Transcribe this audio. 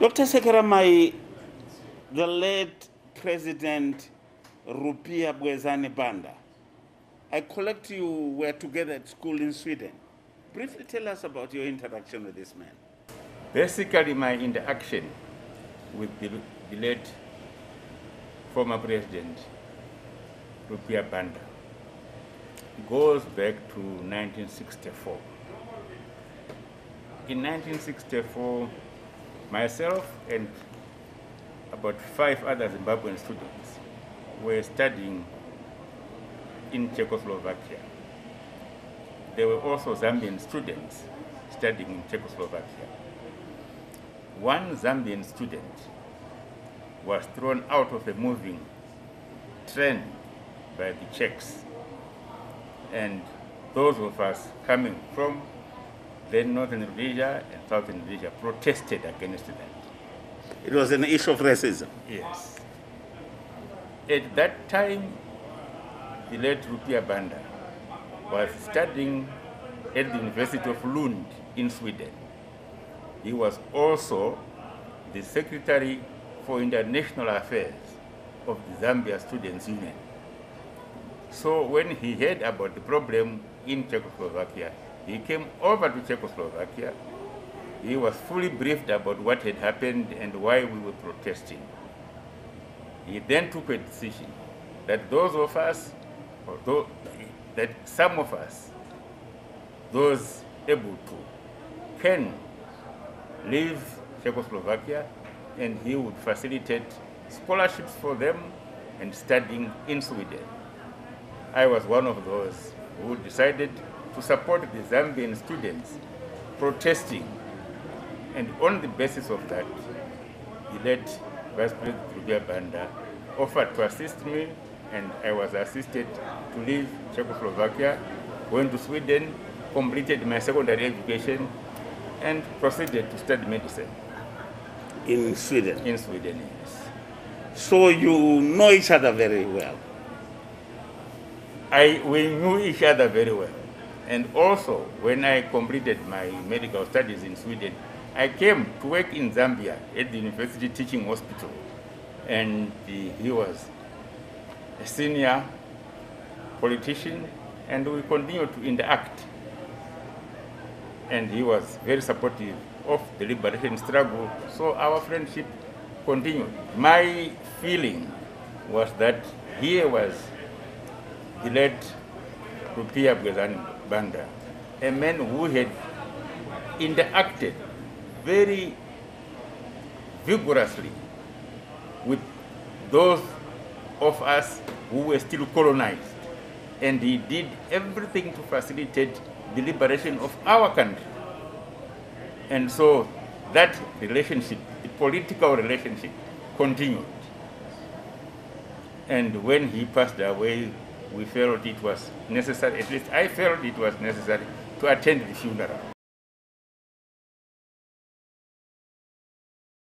Dr. Sekeramayi, the late President Rupiah Bwezani Banda, I collect you were together at school in Sweden. Briefly tell us about your interaction with this man. Basically, my interaction with the, the late former president, Rupiah Banda, goes back to 1964. In 1964, myself and about five other Zimbabwean students were studying in Czechoslovakia. There were also Zambian students studying in Czechoslovakia. One Zambian student was thrown out of a moving train by the Czechs. And those of us coming from then Northern Rhodesia and Southern Rhodesia protested against that. It was an issue of racism. Yes. At that time, the late Rupiah Banda was studying at the University of Lund in Sweden. He was also the Secretary for International Affairs of the Zambia Students Union. So when he heard about the problem in Czechoslovakia, he came over to Czechoslovakia. He was fully briefed about what had happened and why we were protesting. He then took a decision that those of us, or that some of us, those able to, can leave Czechoslovakia and he would facilitate scholarships for them and studying in Sweden. I was one of those who decided to support the Zambian students protesting. And on the basis of that, the late Vice President Rupiah Banda offered to assist me, and I was assisted to leave Czechoslovakia, went to Sweden, completed my secondary education, and proceeded to study medicine In Sweden. in Sweden. Yes. So you know each other very well. I, we knew each other very well. And also, when I completed my medical studies in Sweden, I came to work in Zambia at the University Teaching Hospital. And he was a senior politician, and we continued to interact. And he was very supportive of the liberation struggle, so our friendship continued. My feeling was that here was the late Rupiah Bwezani Banda, a man who had interacted very vigorously with those of us who were still colonized. And he did everything to facilitate the liberation of our country. And so that relationship, the political relationship, continued. And when he passed away, we felt it was necessary, at least I felt it was necessary to attend the funeral.